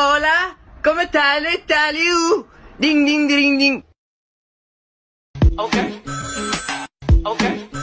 Hola, come tale, tale, u? Ding ding ding ding. Okay. Okay.